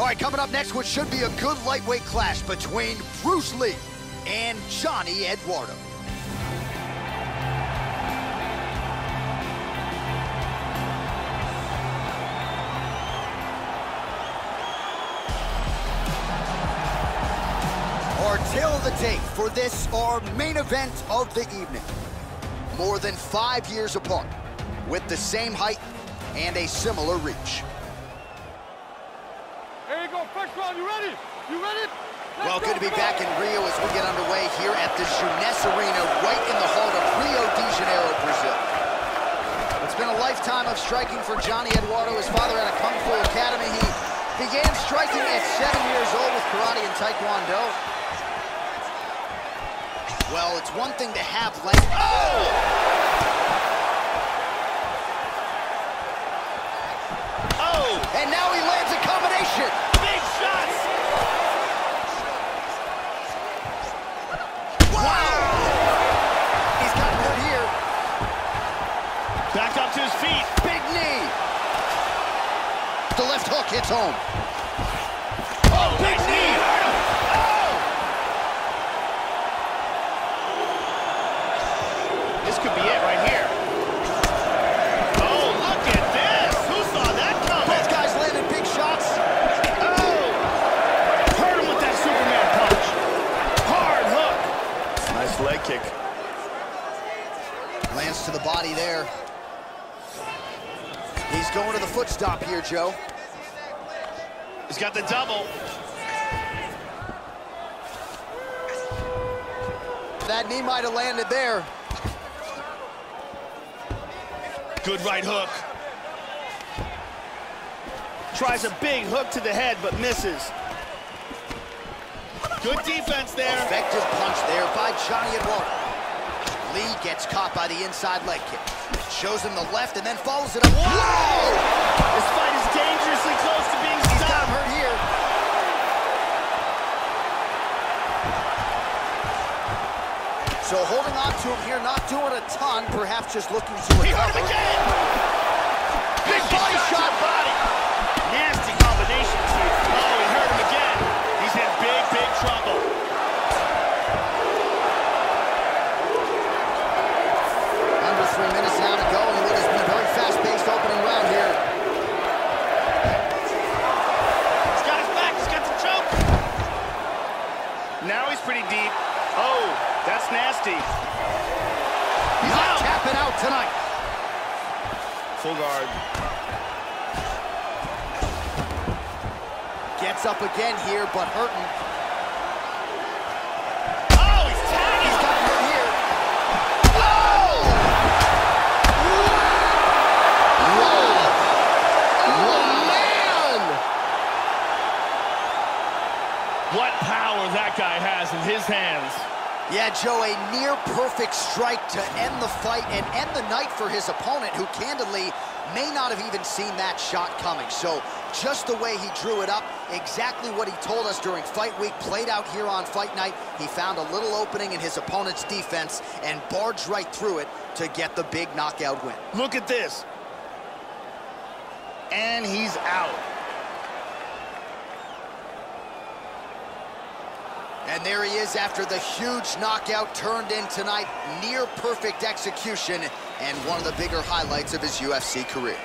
All right, coming up next, what should be a good lightweight clash between Bruce Lee and Johnny Eduardo. Our tale of the tape for this, our main event of the evening. More than five years apart, with the same height and a similar reach. You round, you ready? You ready? Let's Well, go, good to be back on. in Rio as we get underway here at the Jeunesse Arena, right in the heart of Rio de Janeiro, Brazil. It's been a lifetime of striking for Johnny Eduardo. His father had a Kung Fu Academy. He began striking at seven years old with karate and taekwondo. Well, it's one thing to have length. Oh! Oh, And now he lands a combination. big shots. Wow! He's got hurt here. Back up to his feet. Big knee. The left hook hits home. Oh, oh big knee. Oh. This could be it right here. Oh, look at this. Who saw that coming? Both guys landed big shots. Oh! Hurt him with that Superman punch. Hard hook. Nice leg kick. Lands to the body there. He's going to the foot stop here, Joe. He's got the double. That knee might have landed there. Good right hook. Tries a big hook to the head, but misses. Good defense there. Effective punch there by Johnny Eduardo. Lee gets caught by the inside leg kick. Shows him the left and then follows it up. Whoa! This fight is dangerously close to being He's got him stopped. hurt here. So holding on to him here, not doing a ton, perhaps just looking to He hurt him again. Big body to shot. body. Nasty Now he's pretty deep. Oh, that's nasty. He's Not out. tapping out tonight. Full guard. Gets up again here, but hurting. What power that guy has in his hands. Yeah, Joe, a near perfect strike to end the fight and end the night for his opponent, who candidly may not have even seen that shot coming. So just the way he drew it up, exactly what he told us during fight week, played out here on fight night. He found a little opening in his opponent's defense and barged right through it to get the big knockout win. Look at this. And he's out. And there he is after the huge knockout turned in tonight. Near perfect execution and one of the bigger highlights of his UFC career.